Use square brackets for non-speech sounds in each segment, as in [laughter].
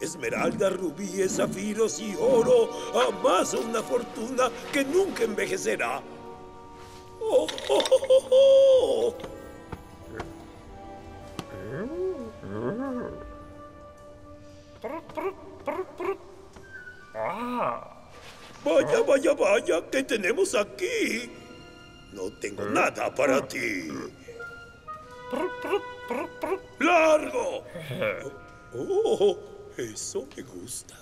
Esmeralda, rubíes, zafiros y oro amaso una fortuna que nunca envejecerá. Oh, oh, oh, oh, oh. Vaya, vaya, vaya, ¿qué tenemos aquí? No tengo nada para ti. ¡Largo! Eso me gusta.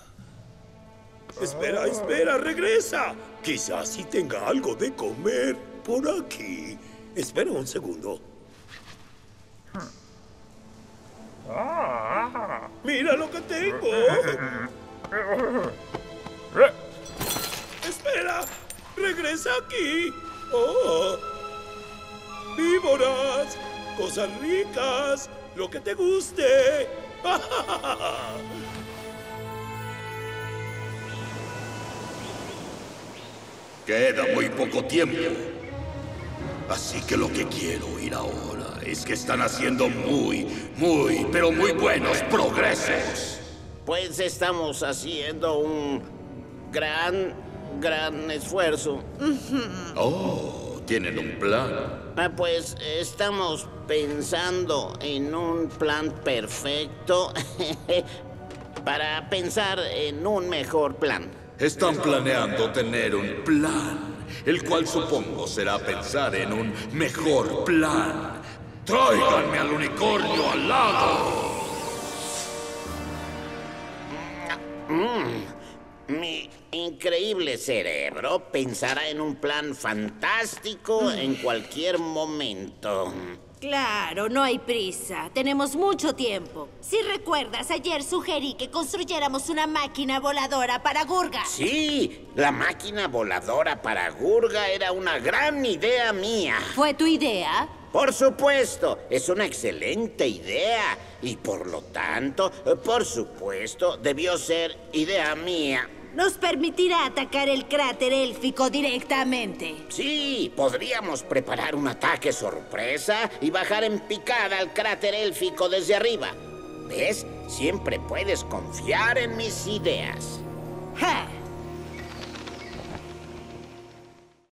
Espera, espera, regresa. Quizás sí tenga algo de comer por aquí. Espera un segundo. ¡Mira lo que tengo! ¡Espera! ¡Regresa aquí! ¡Oh! ¡Víboras! ¡Cosas ricas! ¡Lo que te guste! [laughs] Queda muy poco tiempo. Así que lo que quiero oír ahora es que están haciendo muy, muy, pero muy buenos progresos. Pues estamos haciendo un gran, gran esfuerzo. [laughs] Oh, tienen un plan. Ah, Pues estamos pensando en un plan perfecto [laughs] para pensar en un mejor plan. Están planeando tener un plan, el cual supongo será pensar en un mejor plan. Tráiganme al unicornio al lado. Mi increíble cerebro pensará en un plan fantástico en cualquier momento. Claro, no hay prisa. Tenemos mucho tiempo. Si recuerdas, ayer sugerí que construyéramos una máquina voladora para Gurga. Sí, la máquina voladora para Gurga era una gran idea mía. ¿Fue tu idea? Por supuesto, es una excelente idea. Y por lo tanto, por supuesto, debió ser idea mía. Nos permitirá atacar el cráter élfico directamente. Sí, podríamos preparar un ataque sorpresa y bajar en picada al cráter élfico desde arriba. ¿Ves? Siempre puedes confiar en mis ideas. ¡Ja!